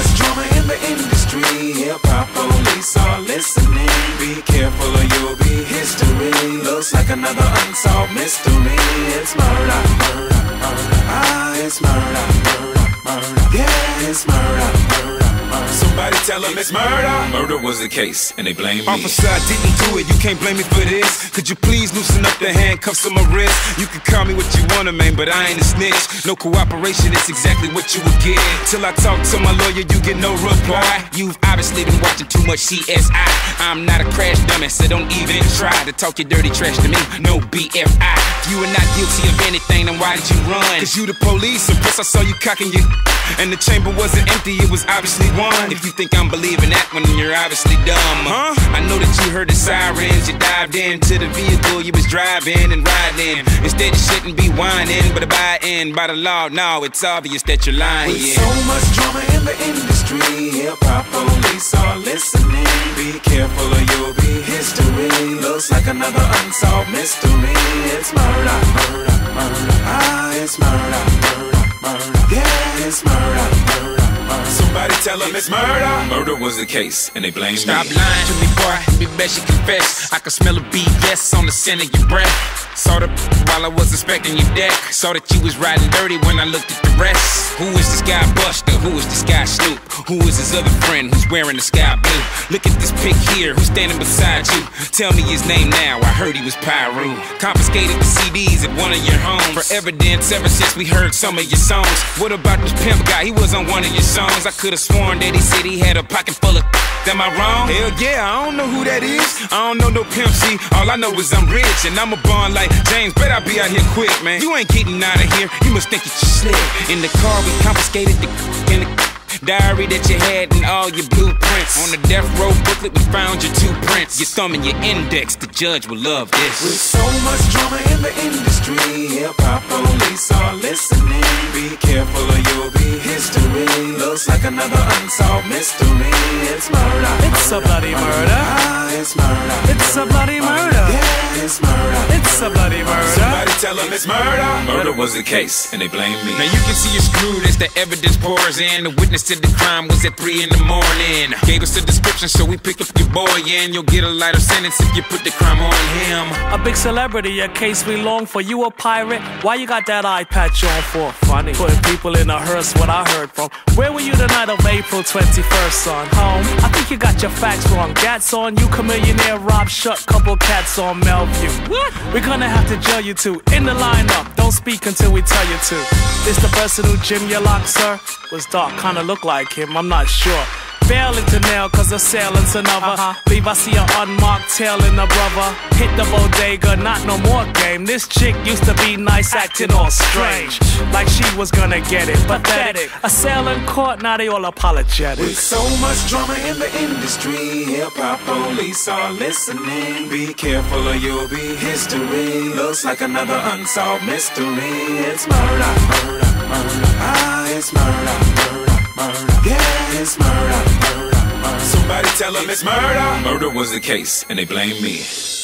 much drama in the industry. Hip hop police are listening. Be careful or you'll be history. Looks like another unsolved mystery. It's murder, murder, murder. Ah, it's murder, murder, murder. Yeah, it's murder. murder. Somebody tell them it's murder. Murder was the case, and they blame me. Officer, I didn't do it. You can't blame me for this. Could you please loosen up the handcuffs on my wrist? You can call me what you wanna, man, but I ain't a snitch. No cooperation, it's exactly what you would get. Till I talk to my lawyer, you get no reply. You've obviously been watching too much CSI. I'm not a crash dummy, so don't even try to talk your dirty trash to me. No BFI. If you are not guilty of anything, then why did you run? Cause you the police, and plus I saw you cocking your. And the chamber wasn't empty, it was obviously one. If you think I'm believing that then you're obviously dumb. Huh? I know that you heard the sirens, you dived into the vehicle you was driving and riding. Instead, you shouldn't be whining, but abiding by the law. No, it's obvious that you're lying. With so much drama in the industry, hip hop police are listening. Be careful or you'll be history. Looks like another unsolved mystery. It's murder, murder, murder. Ah, it's murder, murder, murder. Yeah, it's murder. Somebody tell them it's murder. Murder was the case, and they blame Stop me. lying to me, boy. Be best you confess. I can smell a BS on the scent of your breath. Saw the while I was inspecting your deck. Saw that you was riding dirty when I looked at the rest. Who is this guy Buster? Who is this guy Snoop? Who is his other friend who's wearing the sky blue? Look at this pic here. Who's standing beside you? Tell me his name now. I heard he was Pyru. Confiscated the CDs at one of your homes for evidence ever since we heard some of your songs. What about this pimp guy? He was on one of your songs. I could have sworn that he said he had a pocket full of. Am I wrong? Hell yeah, I don't know who that is. I don't know no Pimp C. All I know is I'm rich and I'm a born like James. Bet I be out here quick, man. You ain't getting out of here. You must think you slid. In the car, we confiscated the in the diary that you had and all your blueprints. On the death row booklet, we found your two prints. Your thumb and your index. The judge will love this. With this. so much drama in the industry, hip hop police are listening. Be careful or you'll be history. Looks like another unsolved mystery. It's murder. It's a bloody murder. Ah, it's murder. It's a bloody murder. Yeah, it's murder. It's a bloody murder. Somebody tell them it's murder. Murder was the case, and they blame me. Now you can see you're screwed as the evidence pours in. The witness to the crime was at 3 in the morning. Gave us the description, so we pick up your boy and you'll get a lighter sentence if you put the crime on him. A big celebrity, a case we long for. You a pirate? Why you got that eye patch on for? Funny. Putting people in a hearse, what I heard from. Where were you the night of April 21st, son? Home? I think you got your facts wrong. Gats on you, millionaire, Rob Shut, couple cats on Melview. What? We're gonna have to jail you two. In the lineup, don't speak until we tell you to. This the person who Jim your lock, sir? Was dark, kinda look like him, I'm not sure. Failing to nail cause assailant's another. Leave I see an unmarked tail in the brother. Hit the bodega, not no more game. This chick used to be nice, acting all strange. Like she was gonna get it. Pathetic. A Assailant caught, now they all apologetic. With so much drama in the industry, hip hop police are listening. Be careful or you'll be history. Looks like another unsolved mystery. It's murder, murder, murder. Ah, it's murder, murder, murder. Yeah, it's murder, murder, murder. Somebody tell them it's murder. Murder was the case, and they blame me.